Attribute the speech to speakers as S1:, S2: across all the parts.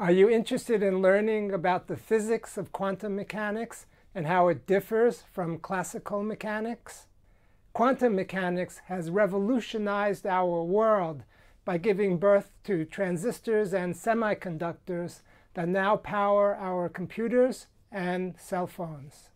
S1: Are you interested in learning about the physics of quantum mechanics and how it differs from classical mechanics? Quantum mechanics has revolutionized our world by giving birth to transistors and semiconductors that now power our computers and cell phones.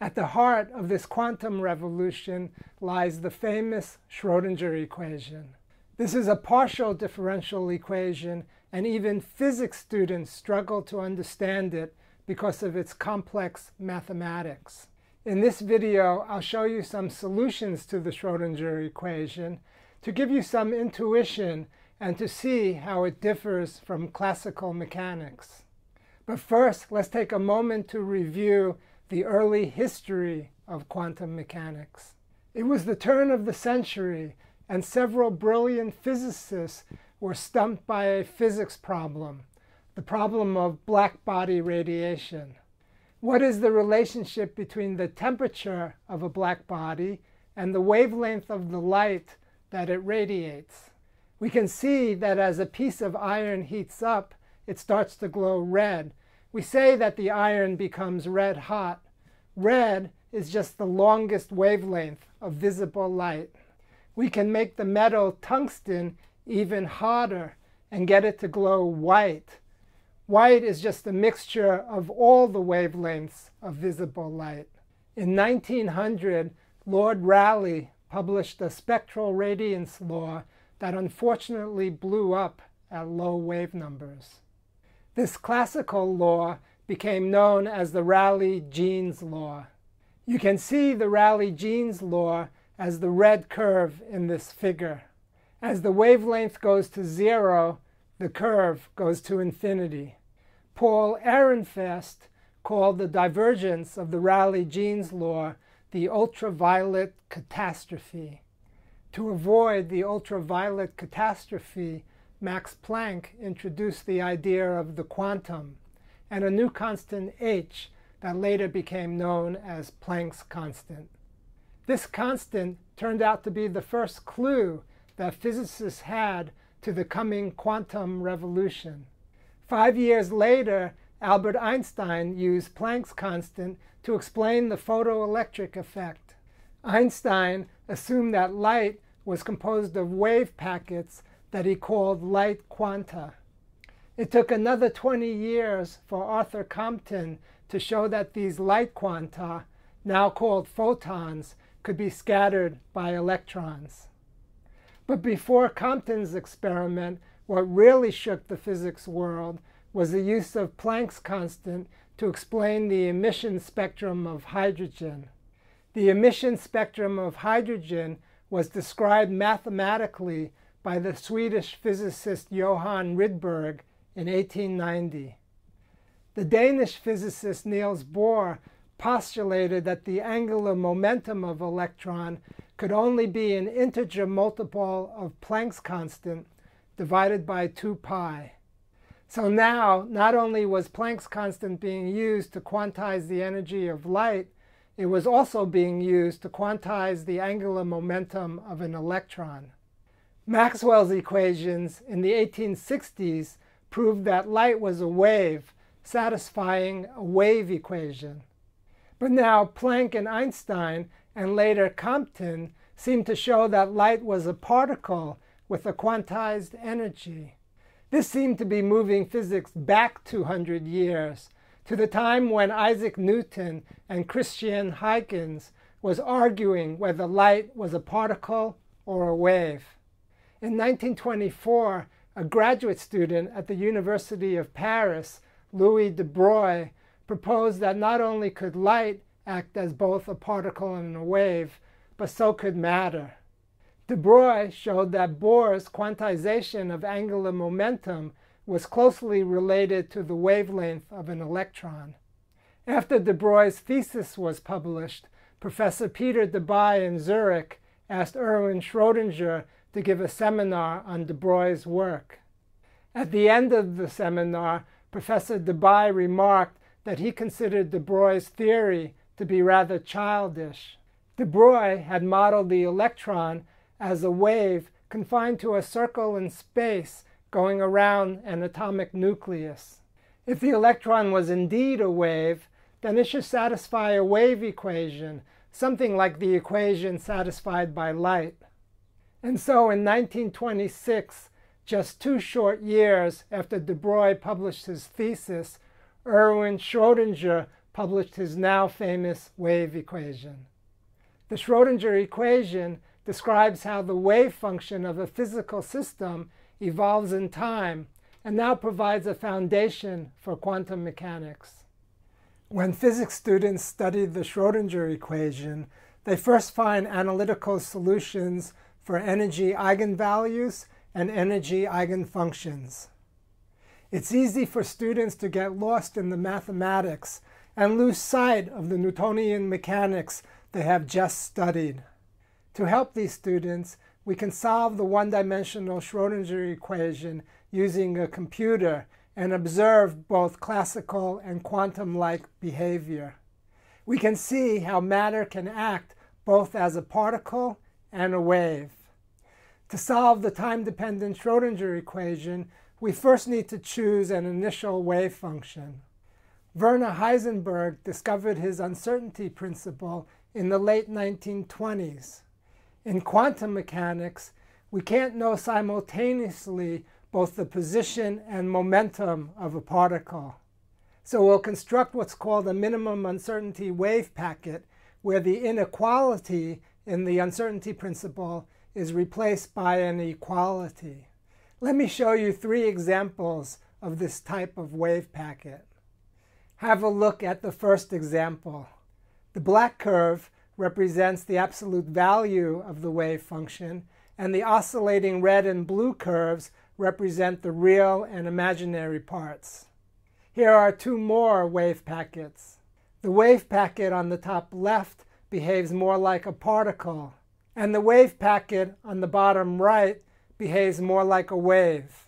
S1: At the heart of this quantum revolution lies the famous Schrodinger equation. This is a partial differential equation and even physics students struggle to understand it because of its complex mathematics. In this video, I'll show you some solutions to the Schrodinger equation to give you some intuition and to see how it differs from classical mechanics. But first, let's take a moment to review the early history of quantum mechanics. It was the turn of the century, and several brilliant physicists were stumped by a physics problem, the problem of black body radiation. What is the relationship between the temperature of a black body and the wavelength of the light that it radiates? We can see that as a piece of iron heats up, it starts to glow red. We say that the iron becomes red hot. Red is just the longest wavelength of visible light. We can make the metal tungsten even hotter and get it to glow white. White is just a mixture of all the wavelengths of visible light. In 1900, Lord Rayleigh published a spectral radiance law that unfortunately blew up at low wave numbers. This classical law became known as the Rayleigh-Jeans law. You can see the Rayleigh-Jeans law as the red curve in this figure. As the wavelength goes to zero, the curve goes to infinity. Paul Ehrenfest called the divergence of the Rayleigh-Jeans law the ultraviolet catastrophe. To avoid the ultraviolet catastrophe, Max Planck introduced the idea of the quantum and a new constant h that later became known as Planck's constant. This constant turned out to be the first clue that physicists had to the coming quantum revolution. Five years later, Albert Einstein used Planck's constant to explain the photoelectric effect. Einstein assumed that light was composed of wave packets that he called light quanta. It took another 20 years for Arthur Compton to show that these light quanta, now called photons, could be scattered by electrons. But before Compton's experiment, what really shook the physics world was the use of Planck's constant to explain the emission spectrum of hydrogen. The emission spectrum of hydrogen was described mathematically by the Swedish physicist Johan Rydberg in 1890. The Danish physicist Niels Bohr postulated that the angular momentum of electron could only be an integer multiple of Planck's constant divided by 2 pi. So now, not only was Planck's constant being used to quantize the energy of light, it was also being used to quantize the angular momentum of an electron. Maxwell's equations in the 1860s proved that light was a wave, satisfying a wave equation. But now Planck and Einstein and later Compton seemed to show that light was a particle with a quantized energy. This seemed to be moving physics back 200 years to the time when Isaac Newton and Christian Huygens was arguing whether light was a particle or a wave. In 1924, a graduate student at the University of Paris, Louis de Broglie, proposed that not only could light act as both a particle and a wave, but so could matter. De Broglie showed that Bohr's quantization of angular momentum was closely related to the wavelength of an electron. After de Broglie's thesis was published, Professor Peter Debye in Zurich asked Erwin Schrödinger to give a seminar on de Broglie's work. At the end of the seminar, Professor Debye remarked that he considered de Broglie's theory to be rather childish. De Broglie had modeled the electron as a wave confined to a circle in space going around an atomic nucleus. If the electron was indeed a wave, then it should satisfy a wave equation, something like the equation satisfied by light. And so in 1926, just two short years after de Broglie published his thesis, Erwin Schrödinger published his now famous wave equation. The Schrödinger equation describes how the wave function of a physical system evolves in time and now provides a foundation for quantum mechanics. When physics students study the Schrödinger equation, they first find analytical solutions for energy eigenvalues and energy eigenfunctions. It's easy for students to get lost in the mathematics and lose sight of the Newtonian mechanics they have just studied. To help these students, we can solve the one-dimensional Schrodinger equation using a computer and observe both classical and quantum-like behavior. We can see how matter can act both as a particle and a wave. To solve the time-dependent Schrodinger equation, we first need to choose an initial wave function. Werner Heisenberg discovered his uncertainty principle in the late 1920s. In quantum mechanics, we can't know simultaneously both the position and momentum of a particle. So we'll construct what's called a minimum uncertainty wave packet, where the inequality in the uncertainty principle is replaced by an equality. Let me show you three examples of this type of wave packet. Have a look at the first example. The black curve represents the absolute value of the wave function, and the oscillating red and blue curves represent the real and imaginary parts. Here are two more wave packets. The wave packet on the top left behaves more like a particle, and the wave packet on the bottom right behaves more like a wave.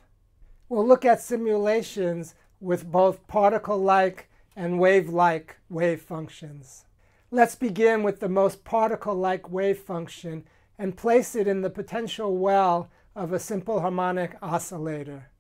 S1: We'll look at simulations with both particle-like and wave-like wave functions. Let's begin with the most particle-like wave function and place it in the potential well of a simple harmonic oscillator.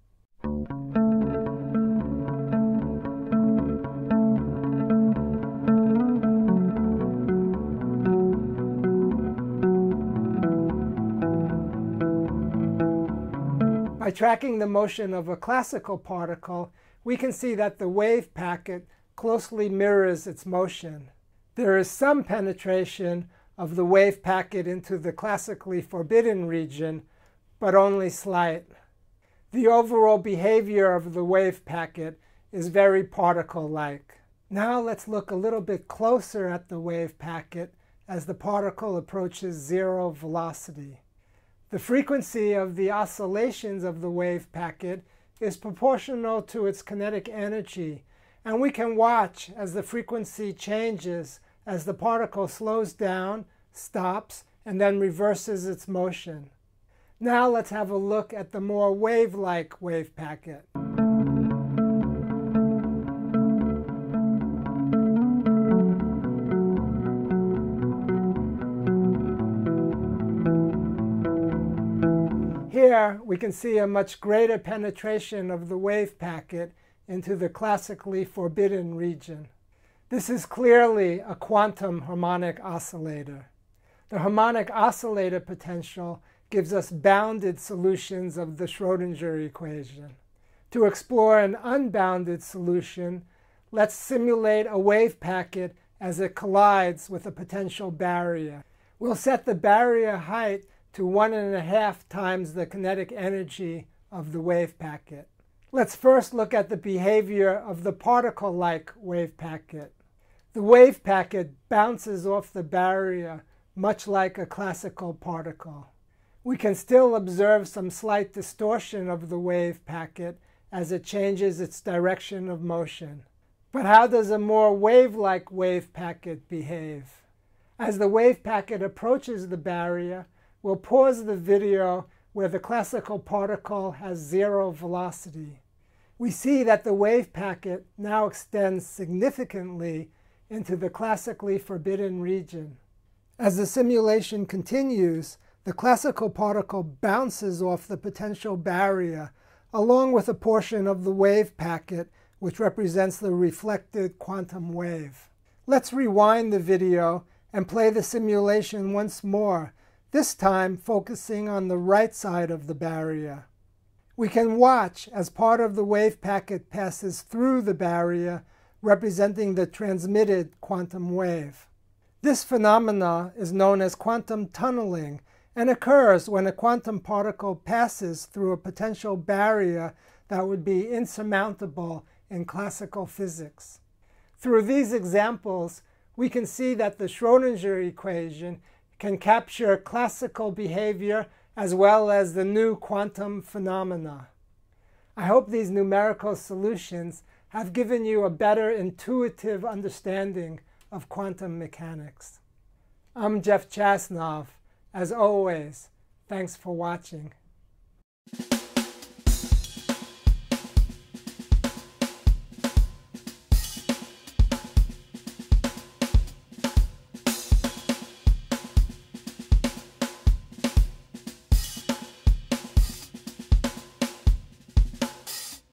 S1: By tracking the motion of a classical particle, we can see that the wave packet closely mirrors its motion. There is some penetration of the wave packet into the classically forbidden region, but only slight. The overall behavior of the wave packet is very particle-like. Now let's look a little bit closer at the wave packet as the particle approaches zero velocity. The frequency of the oscillations of the wave packet is proportional to its kinetic energy, and we can watch as the frequency changes as the particle slows down, stops, and then reverses its motion. Now let's have a look at the more wave-like wave packet. We can see a much greater penetration of the wave packet into the classically forbidden region. This is clearly a quantum harmonic oscillator. The harmonic oscillator potential gives us bounded solutions of the Schrodinger equation. To explore an unbounded solution, let's simulate a wave packet as it collides with a potential barrier. We'll set the barrier height to one and a half times the kinetic energy of the wave packet. Let's first look at the behavior of the particle-like wave packet. The wave packet bounces off the barrier much like a classical particle. We can still observe some slight distortion of the wave packet as it changes its direction of motion. But how does a more wave-like wave packet behave? As the wave packet approaches the barrier, We'll pause the video where the classical particle has zero velocity. We see that the wave packet now extends significantly into the classically forbidden region. As the simulation continues, the classical particle bounces off the potential barrier along with a portion of the wave packet, which represents the reflected quantum wave. Let's rewind the video and play the simulation once more, this time focusing on the right side of the barrier. We can watch as part of the wave packet passes through the barrier, representing the transmitted quantum wave. This phenomena is known as quantum tunneling and occurs when a quantum particle passes through a potential barrier that would be insurmountable in classical physics. Through these examples, we can see that the Schrodinger equation can capture classical behavior as well as the new quantum phenomena. I hope these numerical solutions have given you a better intuitive understanding of quantum mechanics. I'm Jeff Chasnov. As always, thanks for watching.